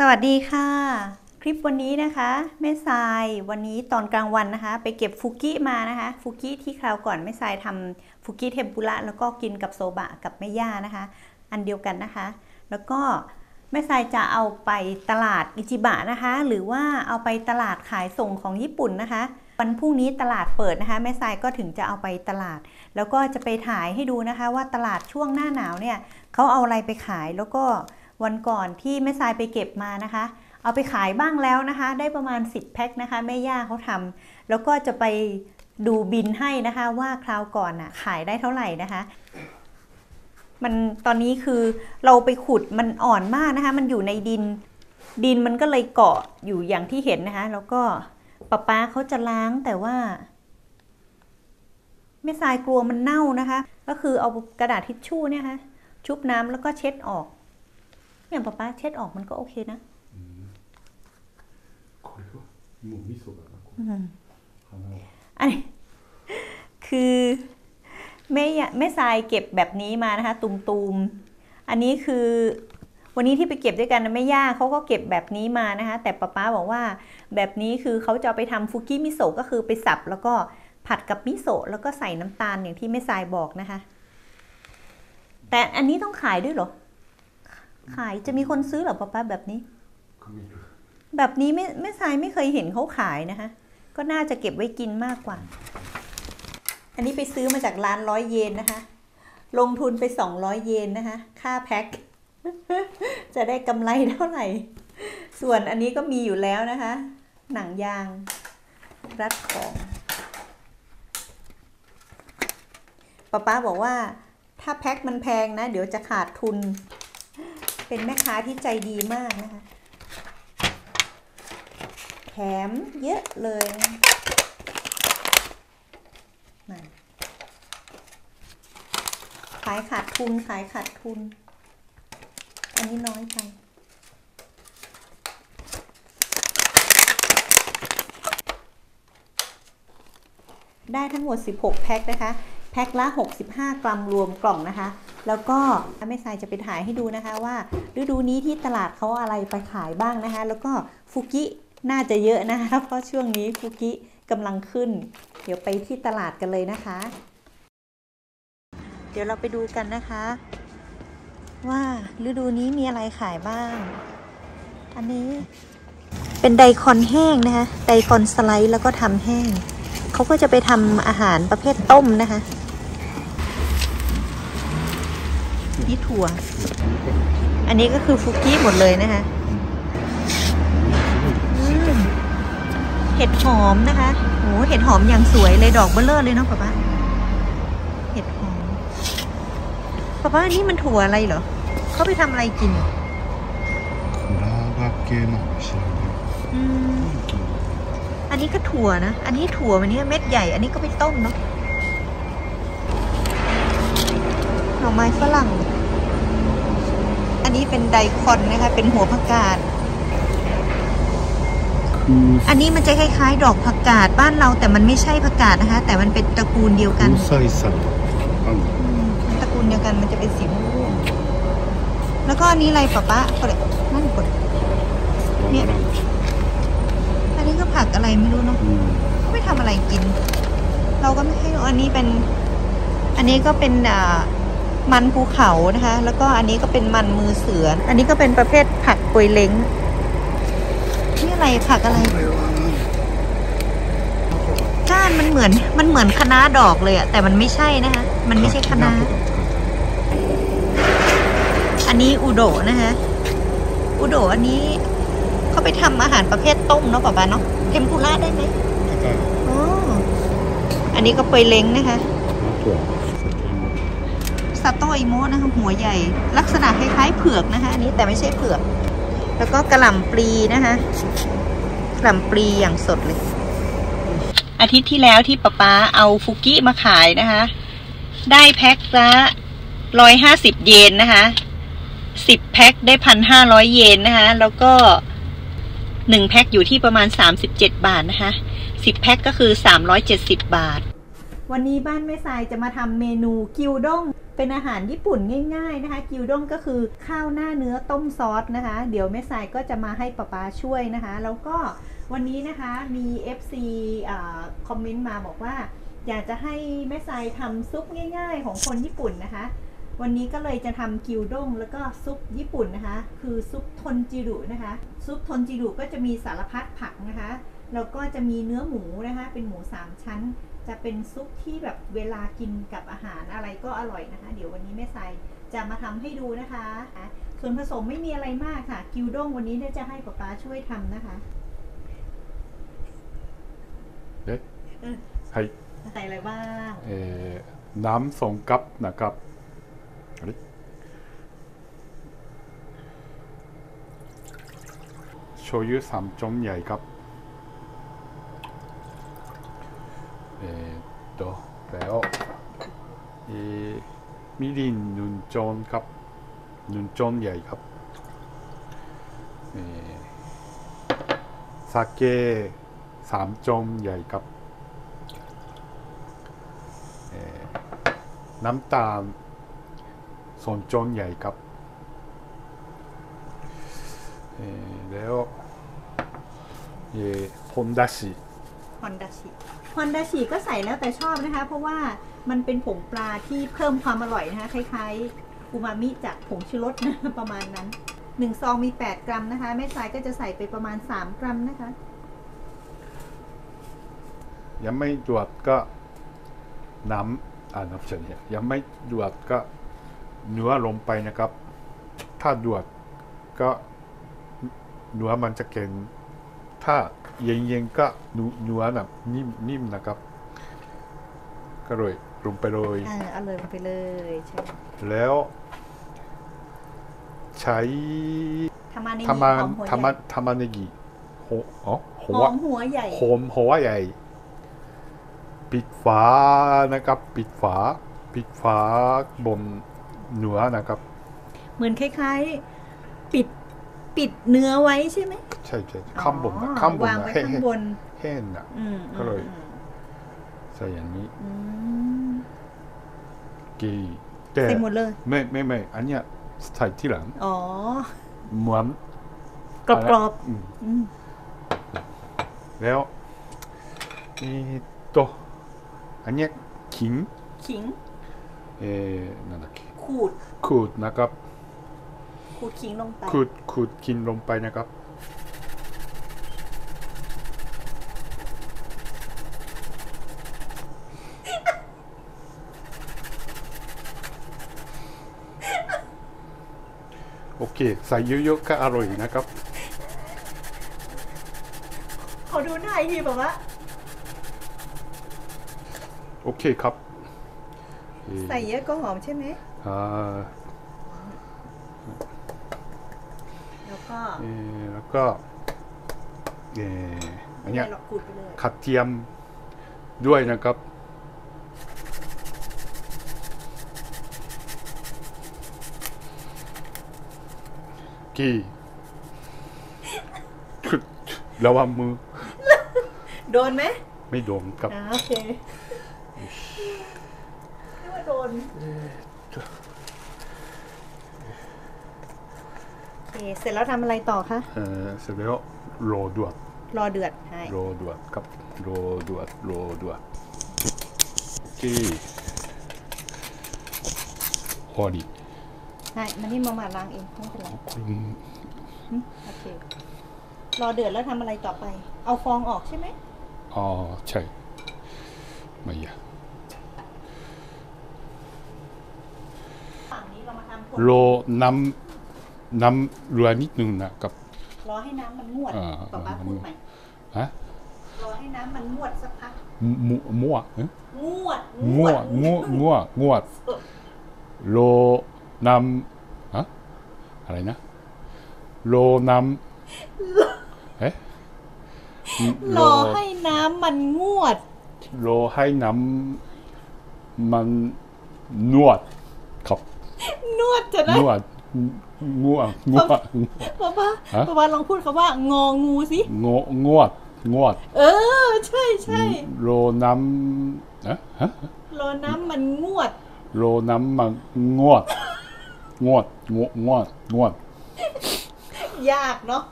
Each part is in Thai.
สวัสดีค่ะ คลิปวันนี้นะคะแม่ทรายวันนี้ตอนกลางวันนะคะ ไปเก็บฟุกิมานะคะฟุกิที่คราวก่อนแม่ทรายทำฟุกิเทมปุระแล้วก็กินกับโซบะกับแม่ย่านะคะ อันเดียวกันนะคะ แล้วก็แม่ทรายจะเอาไปตลาดอิจิบะนะคะ หรือว่าเอาไปตลาดขายส่งของญี่ปุ่นนะคะวันพรุ่งนี้ตลาดเปิดนะคะแม่ทรายก็ถึงจะเอาไปตลาด แล้วก็จะไปถ่ายให้ดูนะคะ ว่าตลาดช่วงหน้าหนาวเนี่ยเขาเอาอะไรไปขายแล้วก็ วันก่อนที่แม่ทรายไปเก็บมานะคะ เอาไปขายบ้างแล้วนะคะ ได้ประมาณ 10 แพ็คนะคะแม่ย่าเขาทำแล้วก็จะไปดูบินให้นะคะ ว่าคราวก่อนน่ะขายได้เท่าไหร่นะคะมันตอนนี้คือเราไปขุดมันอ่อนมากนะคะ มันอยู่ในดิน ดินมันก็เลยเกาะอยู่อย่างที่เห็นนะคะ แล้วก็ป้าป้าเขาจะล้างแต่ว่าแม่ทรายกลัวมันเน่านะคะ ก็คือเอากระดาษทิชชู่เนี่ยค่ะชุบน้ำแล้วก็เช็ดออก อย่างป๊าป้าเช็ดออกมันก็โอเคนะอันนี้คือแม่แม่ทรายเก็บแบบนี้มานะคะ ตุมตูมอันนี้คือวันนี้ที่ไปเก็บด้วยกันแม่ย่าเขาก็เก็บแบบนี้มานะคะ แต่ป๊าป้าบอกว่าแบบนี้คือเขาจะไปทำฟุกิมิโซะก็คือไปสับแล้วก็ผัดกับมิโซะแล้วก็ใส่น้ำตาลอย่างที่แม่ทรายบอกนะคะ แต่อันนี้ต้องขายด้วยเหรอ ขายจะมีคนซื้อเหรอป้าป้าแบบนี้紙るแบบนี้ไม่ไม่ทรายไม่เคยเห็นเขาขายนะคะ ก็น่าจะเก็บไว้กินมากกว่า อันนี้ไปซื้อมาจากร้านร้อยเยนนะคะ ลงทุนไปสองร้อยเยนนะคะ ค่าแพ็คจะได้กำไรเท่าไหร่ ส่วนอันนี้ก็มีอยู่แล้วนะคะ หนังยาง รัดของป้าป้าบอกว่า ถ้าแพ็คมันแพงนะ เดี๋ยวจะขาดทุน เป็นแม่ค้าที่ใจดีมากนะคะ แถมเยอะเลยขายขาดทุนขายขาดทุน อันนี้น้อยไปได้ทั้งหมด 16 แพ็คนะคะ แพ็คละ 65 กรัมรวมกล่องนะคะ แล้วก็แม่ทรายจะไปถ่ายให้ดูนะคะว่า ฤดูนี้ที่ตลาดเขาอาอะไรไปขายบ้างนะคะ แล้วก็ฟุกิน่าจะเยอะนะคะเพราะช่วงนี้ฟุกิกำลังขึ้น เดี๋ยวไปที่ตลาดกันเลยนะคะ เดี๋ยวเราไปดูกันนะคะ ว่าฤดูนี้มีอะไรขายบ้าง อันนี้เป็นไดคอนแห้งนะคะ ไดคอนสไลด์แล้วก็ทำแห้ง เขาก็จะไปทำอาหารประเภทต้มนะคะ กินี่ถั่ว อันนี้ก็คือฟุกี้หมดเลยนะคะเห็ดหอมนะคะโหเห็ดหอมอย่างสวยเลยดอกเบลเลอร์เลยเนาะป้าป้าเห็ดหอมป้าป้านี่มันถั่วอะไรเหรอเขาไปทำอะไรกินอันนี้ก็ถั่วนะ อันนี้ถั่วมันนี้เม็ดใหญ่ อันนี้ก็ไปต้มเนาะ น่อไม้ฝรั่ง อันนี้เป็นไดคอนนะคะ เป็นหัวผักกาด อันนี้มันจะคล้ายๆ ดอกผักกาดบ้านเราแต่มันไม่ใช่ผักกาดนะคะ แต่มันเป็นตระกูลเดียวกันไส้สันตระกูลเดียวกันมันจะเป็นสีม่วงแล้วก็อันนี้อะไรปะปะกดนั่นกดเนี่ยอันนี้ก็ผักอะไรไม่รู้เนาะไม่ทำอะไรกิน เราก็ไม่ให้อันนี้เป็น อันนี้ก็เป็นอ่า มันภูเขานะคะ แล้วก็อันนี้ก็เป็นมันมือเสือ อันนี้ก็เป็นประเภทผักปุยเล้งนี่อะไรผักอะไรก้านมันเหมือนมันเหมือนคณะดอกเลยอะแต่มันไม่ใช่นะคะ มันไม่ใช่คณะอันนี้อุโดนะคะอุโดอันนี้เขาไปทำอาหารประเภทต้มเนาะป้าป้าเนาะเทมปุระได้ไหมอันนี้ก็เปยเล้งนะคะ は先สตออิโมะนะคะหัวใหญ่ ลักษณะคล้ายๆเผือกนะคะอันนี้แต่ไม่ใช่เผือก แล้วก็กระหล่ำปลีนะคะกระหล่ำปลีอย่างสดเลย อาทิตย์ที่แล้วที่ป๊าป๊าเอาฟุกิมาขายนะคะ ได้แพ็คละร้อยห้าสิบเยนนะคะสิบแพ็คได้พันห้าร้อยเยนนะคะ แล้วก็หนึ่งแพ็คอยู่ที่ประมาณสามสิบเจ็ดบาทนะคะสิบแพ็คก็คือสามร้อยเจ็ดสิบบาท วันนี้บ้านแม่ทรายจะมาทำเมนูกิวด้ง เป็นอาหารญี่ปุ่นง่าย ๆนะคะ กิวด้งก็คือข้าวหน้าเนื้อต้มซอสนะคะ เดี๋ยวแม่สายก็จะมาให้ป๊าป๊าช่วยนะคะ แล้วก็วันนี้นะคะมี FC อ่าคอมเมนต์มาบอกว่า อยากจะให้แม่สายทำซุปง่าย ๆ ของคนญี่ปุ่นนะคะ วันนี้ก็เลยจะทำกิวด้งแล้วก็ซุปญี่ปุ่นนะคะ คือซุปทนจิรุนะคะ ซุปทนจิรุก็จะมีสารพัดผักนะคะแล้วก็จะมีเนื้อหมูนะคะ เป็นหมูสามชั้น จะเป็นซุปที่แบบเวลากินกับอาหารอะไรก็อร่อยนะคะ เดี๋ยววันนี้แม่ทรายจะมาทำให้ดูนะคะ ส่วนผสมไม่มีอะไรมากค่ะ กิวด้งวันนี้เนี่ยจะให้ป๊าป๊าช่วยทำนะคะเอ๊ะはいใส่อะไรบ้างเอ่อน้ำสองกัปนะครับโชยุสามจมใหญ่ครับ とแล้วเอ่อみりんหนึ่งจอนครับหนึ่งจอนใหญ่ครับเอ่อสาเกสามจมใหญ่ครับ เอ่อน้ำตาลสนจนใหญ่ครับเอ่อแล้วเอ่อพนดาชิ ฮอนดาชิฮ อนดาชิก็ใส่แล้วแต่ชอบนะคะ เพราะว่ามันเป็นผงปลาที่เพิ่มความอร่อยนะคะคล้ายๆอูมามิจากผงชูรสนะประมาณนั้นหนึ่งซองมี 8 กรัมนะคะ แม่ทรายก็จะใส่ไปประมาณ 3 กรัมนะคะ ยังไม่ดวดก็น้ำอ่าน้ำเฉลี่ยยังไม่ดวดก็เนื้อลงไปนะครับ ถ้าดวดก็เนื้อมันจะเก่งถ้า เย็นๆก็เนื้อน่ะนิ่มนิ่มนะครับ ก็เลยลงไปเลยเออเอาเลยลงไปเลยใช่แล้ว ใช้ทามาเนทามาหอมหัวทาใหมาญ่ทามาเนกิโหอ๋อหัหวอมหัวใหญ่โหมหัวใหญ่ ปิดฝานะครับ ปิดฝา ปิดฝาบนเนื้อนะครับ เหมือนคล้าย ๆ ปิด ปิดเนื้อไว้ใช่ไหมใช่ใช่ข้ามบนอะข้ามบนวางไว้ข้างบนแห้งอะก็เลยใส่อย่างนี้กี่แต่ใหมดเลย ไม่ไม่ไม่อันเนี้ยใส่ที่หลังอ๋อเหมือนกรอบกรอบแล้วเออตัวอันเนี้ยขิงขิงเอ่อนั่นแหละขูดขูดนะครับ ขูดขิงลงไป ขูดขูดกินลงไปนะครับ โอเค ใส่เยอะๆก็อร่อยนะครับ ขอดูหน้าอีกทีแบบว่า โอเคครับเอ่อใส่เยอะก็หอมใช่ไหมอ่า แล้วก็ เอ่อแล้วก็เอ่ออันเนี้ยไม่หรอกขูดไปเลยขัดเทียมด้วยนะครับ กี่ ระวังมือ โดนไหมไม่โดนครับ อ่าโอเคไม่ว่าโดนโอ เคเสร็จแล้วทำอะไรต่อคะเอ่อเสร็จแล้วโรดวดรอเดือดให้โรดวดครับโรดวดโรดวดโอเคพอดีให้มันนี่มามาล้างเองไม่เป็นไรคุณหึโอเครอเดือดแล้วทำอะไรต่อไป เอาฟองออกใช่ไหมอ๋อใช่ไม่อยากฝั่งนี้เรามาทำผลโรน้ำ น้ำเรือนิดนึงนะครับรอให้น้ำมันงวดอ่าป๊าป๊าพูดใหม่ฮะรอให้น้ำมันงวดสักพักมมั่วเอ๊ะงวดงัวงัวงัวงวดโลน้ำอะอะไรนะโลน้ำเอ๊ะรอให้น้ำมันงวดโลให้น้ำมันนวดครับ นวดจะได้นวด งัวงัวป๊าป๊าฮะป๊าป๊าลองพูดคำว่างองูสิงวงวด งวด เออ ใช่ใช่โลน้ำอะฮะรอน้ำมันงวดโโรน้ำมันงวด งวดงวดงวดงวด ยากเนาะ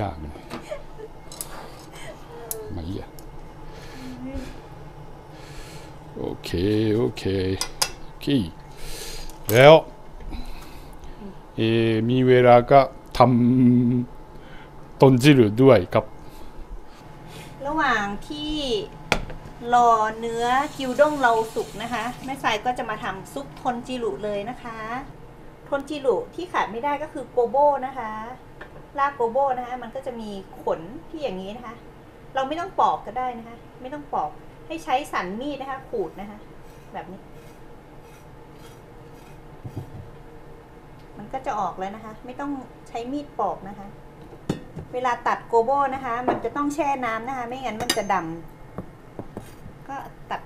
ยากเลยมาเหี้ยโอเค โอเคโอเคแล้ว เอมีเวลาก็ทำต้นจิรุด้วยครับ ระหว่างที่รอเนื้อกิวด้งเราสุกนะคะ แม่ทรายก็จะมาทำซุปทนจิรุเลยนะคะ ทนจิรุที่ขาดไม่ได้ก็คือโกโบนะคะรากโกโบนะคะมันก็จะมีขนที่อย่างนี้นะคะ เราไม่ต้องปอกก็ได้นะคะ ไม่ต้องปอกให้ใช้สันมีดนะคะ ขูดนะคะ แบบนี้ มันก็จะออกแล้วนะคะ ไม่ต้องใช้มีดปอกนะคะ เวลาตัดโกโบนะคะ มันจะต้องแช่น้ำนะคะ ไม่งั้นมันจะดำก็ตัด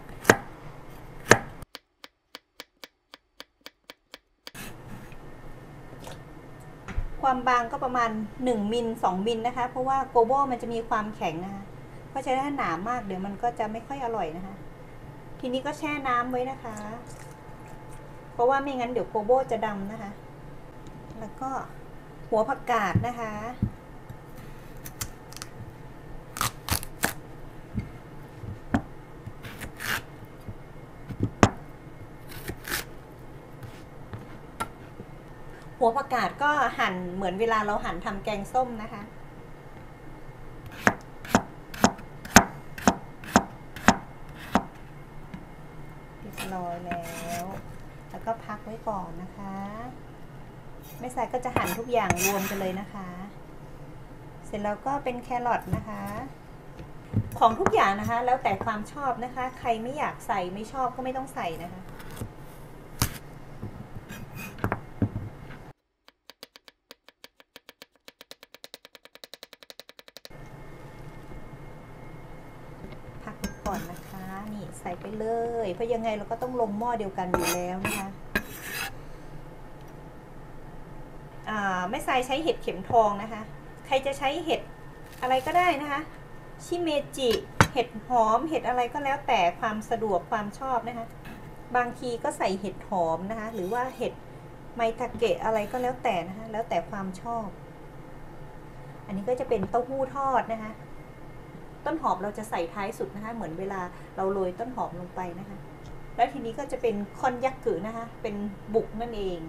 ความบางก็ประมาณ 1มิล2มิลนะคะ เพราะว่าโกโบมันจะมีความแข็งนะคะ เพราะฉะนั้นถ้าหนามากเดี๋ยวมันก็จะไม่ค่อยอร่อยนะคะ ทีนี้ก็แช่น้ำไว้นะคะ เพราะว่าไม่งั้นเดี๋ยวโกโบจะดำนะคะ แล้วก็หัวผักกาดนะคะ หัวผักกาดก็หั่นเหมือนเวลาเราหั่นทำแกงส้มนะคะ เรียบร้อยแล้ว แล้วก็พักไว้ก่อนนะคะแม่สายก็จะหั่นทุก อย่างรวมกันเลยนะคะ เสร็จแล้วก็เป็นแครอทนะคะ ของทุกอย่างนะคะ แล้วแต่ความชอบนะคะ ใครไม่อยากใส่ไม่ชอบก็ไม่ต้องใส่นะคะพักก่อนนะคะ นี่ใส่ไปเลย เพราะยังไงเราก็ต้องลงหม้อเดียวกันอยู่แล้วนะคะ อ่าไม่ใส่ใช้เห็ดเข็มทองนะคะ ใครจะใช้เห็ดอะไรก็ได้นะคะ ชิเมจิ เห็ดหอม เห็ดอะไรก็แล้วแต่ความสะดวกความชอบนะคะ บางทีก็ใส่เห็ดหอมนะคะ หรือว่าเห็ดไมทาเกะอะไรก็แล้วแต่นะคะ แล้วแต่ความชอบ อันนี้ก็จะเป็นเต้าหู้ทอดนะคะ ต้นหอมเราจะใส่ท้ายสุดนะคะ เหมือนเวลาเราโรยต้นหอมลงไปนะคะ แล้วทีนี้ก็จะเป็นคอนยักษ์กือนะคะ เป็นบุกนั่นเอง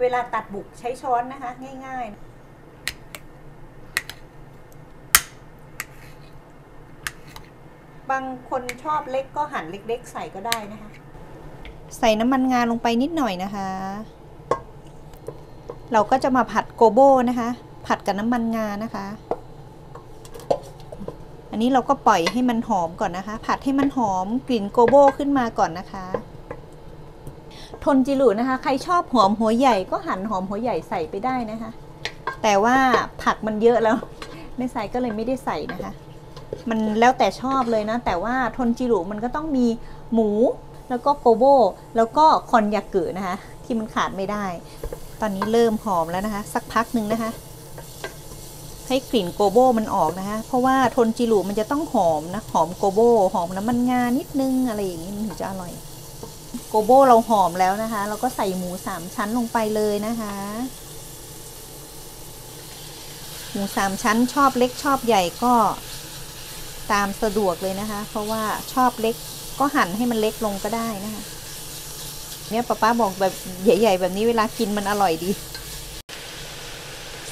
เวลาตัดบุกใช้ช้อนนะคะ ง่ายๆ บางคนชอบเล็กก็หั่นเล็กๆ ใส่ก็ได้นะคะ ใส่น้ำมันงาลงไปนิดหน่อยนะคะ เราก็จะมาผัดโกโบนะคะ ผัดกับน้ำมันงานะคะ อันนี้เราก็ปล่อยให้มันหอมก่อนนะคะ ผัดให้มันหอมกลิ่นโกโบขึ้นมาก่อนนะคะ ทนจิรุนะคะ ใครชอบหอมหัวใหญ่ก็หั่นหอมหัวใหญ่ใส่ไปได้นะคะ แต่ว่าผักมันเยอะแล้วไม่ใส่ก็เลยไม่ได้ใส่นะคะ มันแล้วแต่ชอบเลยนะ แต่ว่าทนจิรุมันก็ต้องมีหมู แล้วก็โกโบ แล้วก็คอนยากุนะคะ ที่มันขาดไม่ได้ ตอนนี้เริ่มหอมแล้วนะคะ สักพักหนึ่งนะคะ ให้กลิ่นโกโบมันออกนะคะ เพราะว่าทนจิรุมันจะต้องหอมนะ หอมโกโบ หอมน้ำมันงานิดนึงอะไรอย่างนี้มันถึงจะอร่อย กโบเราหอมแล้วนะคะ เราก็ใส่หมูสามชั้นลงไปเลยนะคะ หมูสามชั้นชอบเล็กชอบใหญ่ก็ตามสะดวกเลยนะคะ เพราะว่าชอบเล็กก็หั่นให้มันเล็กลงก็ได้นะคะ เนี่ยป้าป้าบอกแบบใหญ่ ๆ แบบนี้เวลากินมันอร่อยดี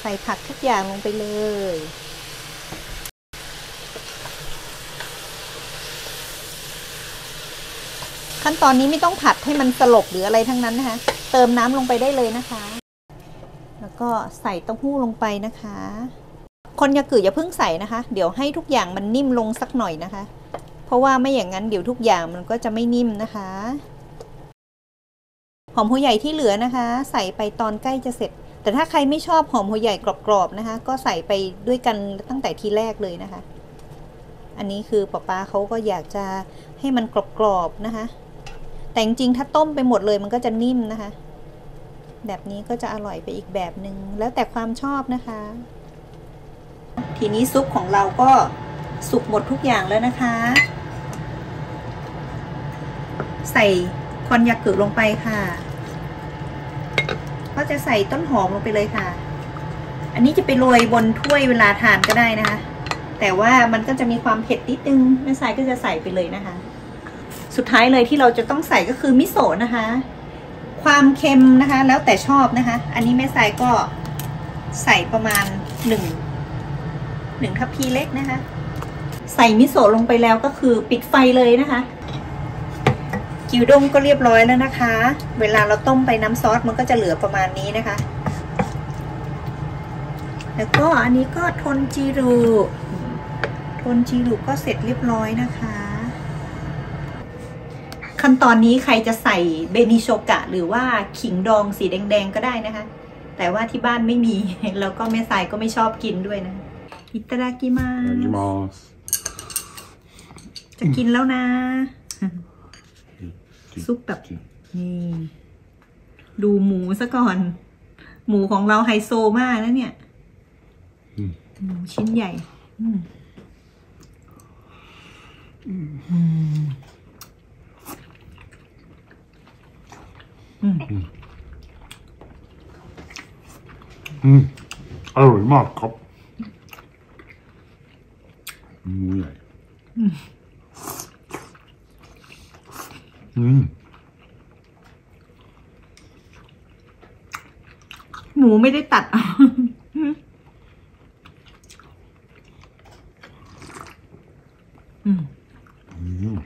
ใส่ผักทุกอย่างลงไปเลย ขั้นตอนนี้ไม่ต้องผัดให้มันสลบหรืออะไรทั้งนั้นนะคะ เติมน้ำลงไปได้เลยนะคะ แล้วก็ใส่เต้าหู้ลงไปนะคะ คนยากืออย่าเพิ่งใส่นะคะ เดี๋ยวให้ทุกอย่างมันนิ่มลงสักหน่อยนะคะ เพราะว่าไม่อย่างนั้นเดี๋ยวทุกอย่างมันก็จะไม่นิ่มนะคะ หอมหัวใหญ่ที่เหลือนะคะ ใส่ไปตอนใกล้จะเสร็จ แต่ถ้าใครไม่ชอบหอมหัวใหญ่กรอบๆนะคะ ก็ใส่ไปด้วยกันตั้งแต่ทีแรกเลยนะคะ อันนี้คือป้าป้าเขาก็อยากจะให้มันกรอบๆนะคะ แต่จริงๆถ้าต้มไปหมดเลยมันก็จะนิ่มนะคะ แบบนี้ก็จะอร่อยไปอีกแบบหนึง่งแล้วแต่ความชอบนะคะ ทีนี้ซุปของเราก็สุกหมดทุกอย่างแล้วนะคะ ใส่คอนยากุลงไปค่ะ ก็จะใส่ต้นหอมลงไปเลยค่ะ อันนี้จะไปโรยบนถ้วยเวลาทานก็ได้นะคะ แต่ว่ามันก็จะมีความเผ็ดนิดนึงแม่สายก็จะใส่ไปเลยนะคะ สุดท้ายเลยที่เราจะต้องใส่ก็คือมิโซะนะคะ ความเค็มนะคะ แล้วแต่ชอบนะคะ อันนี้แม่สายก็ใส่ประมาณหนึ่งหนึ่งทัพพีเล็กนะคะ ใส่มิโซะลงไปแล้วก็คือปิดไฟเลยนะคะกิวด้งก็เรียบร้อยแล้วนะคะ เวลาเราต้มไปน้ำซอสมันก็จะเหลือประมาณนี้นะคะ แล้วก็อันนี้ก็ทนจีรุทนจีรุก็เสร็จเรียบร้อยนะคะ ขั้นตอนนี้ใครจะใส่เบนิโชกะ หรือว่าขิงดองสีแดงๆก็ได้นะคะ แต่ว่าที่บ้านไม่มี แล้วก็แม่สายก็ไม่ชอบกินด้วยนะอิตาดากิมาจะกินแล้วนะ ซุปแบบนี่ดูหมูซะก่อน หมูของเราไฮโซมากนะเนี่ยหมูชิ้นใหญ่ อืม อืมうんอร่อยมากครับหมูใหญ่อืมหมูไม่ได้ตัด อืม อืม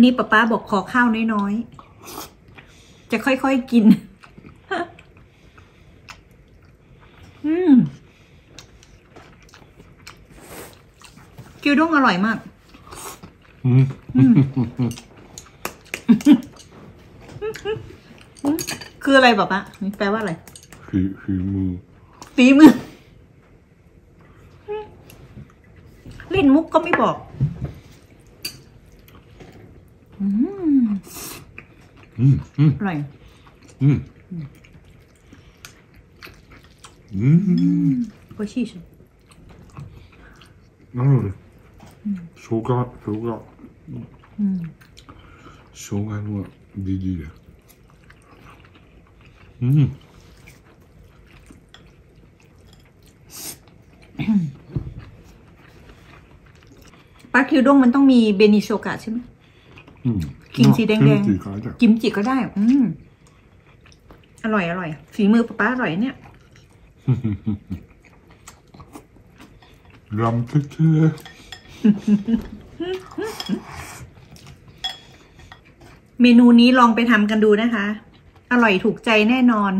วันนี้ป๊าป๊าบอกขอข้าวน้อยๆ จะค่อยๆกิน อืมกิวด้งอร่อยมาก อืมคืออะไรป๊าป๊าแปลว่าอะไรฝีฝีมือฝีมือ เล่นมุกก็ไม่บอก อืม อืมอืม อร่อย อืมอืม โอชิช なので生姜生姜 อืม 生姜のリリーやうん ปลาคิวด้งมันต้องมีเบนิโชกะใช่ไหม うん กิงสีแดงแดงกิมจิก็ได้ อืมอร่อยอร่อยฝีมือป้าอร่อยเนี่ยลำเชื่เมนูนี้ลองไปทำกันดูนะคะ อร่อยถูกใจแน่นอน